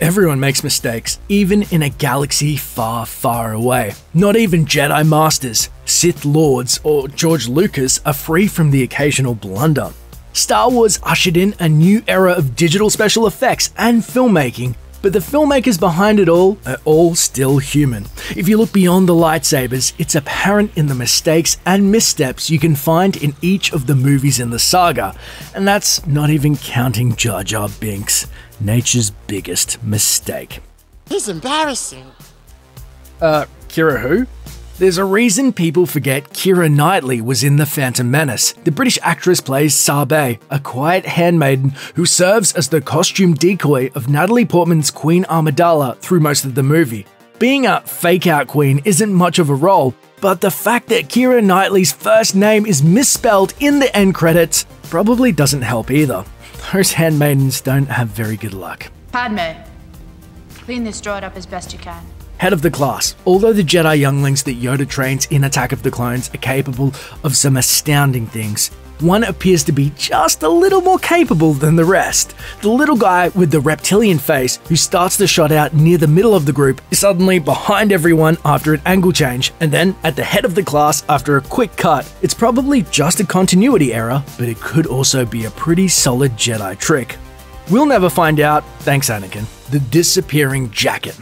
Everyone makes mistakes, even in a galaxy far, far away. Not even Jedi Masters, Sith Lords, or George Lucas are free from the occasional blunder. Star Wars ushered in a new era of digital special effects and filmmaking, but the filmmakers behind it all are all still human. If you look beyond the lightsabers, it's apparent in the mistakes and missteps you can find in each of the movies in the saga, and that's not even counting Jar Jar Binks, nature's biggest mistake. He's embarrassing. Uh, Keira who? There's a reason people forget Keira Knightley was in The Phantom Menace. The British actress plays Sabe, a quiet handmaiden who serves as the costume decoy of Natalie Portman's Queen Amidala through most of the movie. Being a fake out queen isn't much of a role, but the fact that Keira Knightley's first name is misspelled in the end credits probably doesn't help either. Those handmaidens don't have very good luck. Padme, clean this droid up as best you can. Head of the class. Although the Jedi younglings that Yoda trains in Attack of the Clones are capable of some astounding things, one appears to be just a little more capable than the rest. The little guy with the reptilian face who starts the shot out near the middle of the group is suddenly behind everyone after an angle change, and then at the head of the class after a quick cut. It's probably just a continuity error, but it could also be a pretty solid Jedi trick. We'll never find out, thanks Anakin. The disappearing jacket.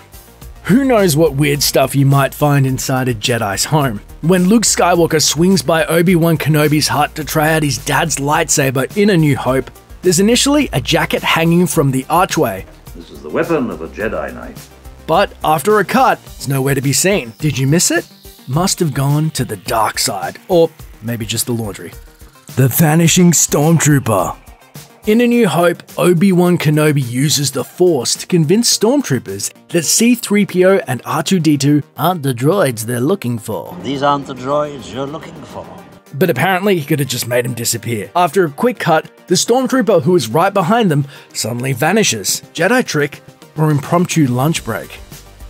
Who knows what weird stuff you might find inside a Jedi's home? When Luke Skywalker swings by Obi Wan Kenobi's hut to try out his dad's lightsaber in A New Hope, there's initially a jacket hanging from the archway. This is the weapon of a Jedi Knight. But after a cut, it's nowhere to be seen. Did you miss it? Must have gone to the dark side, or maybe just the laundry. The Vanishing Stormtrooper. In A New Hope, Obi Wan Kenobi uses the Force to convince stormtroopers that C3PO and R2D2 aren't the droids they're looking for. These aren't the droids you're looking for. But apparently, he could have just made him disappear. After a quick cut, the stormtrooper who is right behind them suddenly vanishes. Jedi trick or impromptu lunch break.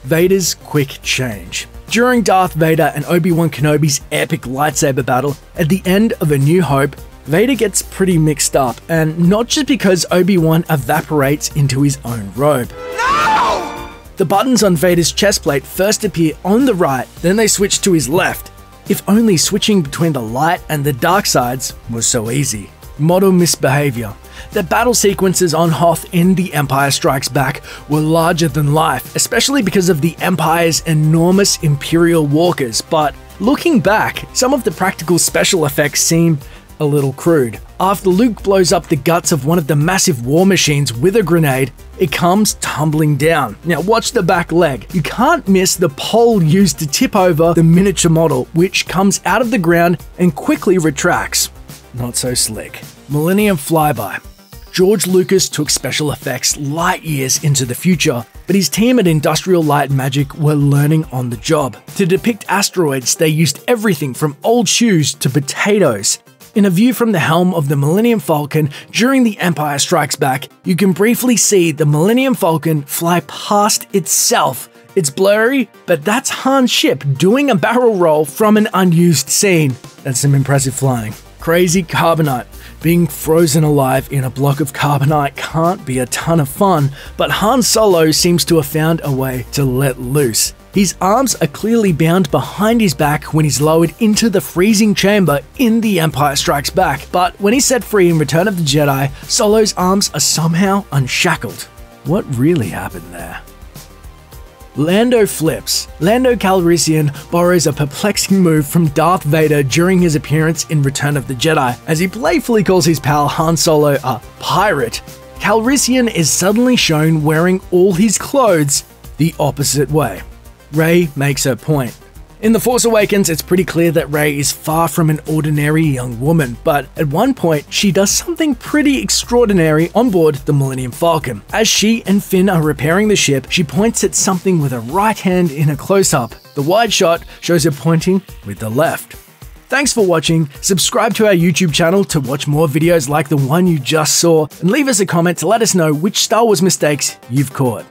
Vader's quick change. During Darth Vader and Obi Wan Kenobi's epic lightsaber battle at the end of A New Hope, Vader gets pretty mixed up, and not just because Obi Wan evaporates into his own robe. No! The buttons on Vader's chest plate first appear on the right, then they switch to his left. If only switching between the light and the dark sides was so easy. Model misbehavior. The battle sequences on Hoth in The Empire Strikes Back were larger than life, especially because of the Empire's enormous Imperial walkers, but looking back, some of the practical special effects seem a little crude. After Luke blows up the guts of one of the massive war machines with a grenade, it comes tumbling down. Now, watch the back leg. You can't miss the pole used to tip over the miniature model, which comes out of the ground and quickly retracts. Not so slick. Millennium Flyby. George Lucas took special effects light years into the future, but his team at Industrial Light Magic were learning on the job. To depict asteroids, they used everything from old shoes to potatoes. In a view from the helm of the Millennium Falcon during The Empire Strikes Back, you can briefly see the Millennium Falcon fly past itself. It's blurry, but that's Han's ship doing a barrel roll from an unused scene. That's some impressive flying. Crazy Carbonite. Being frozen alive in a block of carbonite can't be a ton of fun, but Han Solo seems to have found a way to let loose. His arms are clearly bound behind his back when he's lowered into the freezing chamber in The Empire Strikes Back, but when he's set free in Return of the Jedi, Solo's arms are somehow unshackled. What really happened there? Lando flips. Lando Calrissian borrows a perplexing move from Darth Vader during his appearance in Return of the Jedi, as he playfully calls his pal Han Solo a pirate. Calrissian is suddenly shown wearing all his clothes the opposite way. Rey makes her point. In The Force Awakens, it's pretty clear that Rey is far from an ordinary young woman, but at one point, she does something pretty extraordinary on board the Millennium Falcon. As she and Finn are repairing the ship, she points at something with her right hand in a close up. The wide shot shows her pointing with the left. Thanks for watching, subscribe to our YouTube channel to watch more videos like the one you just saw, and leave us a comment to let us know which Star Wars mistakes you've caught.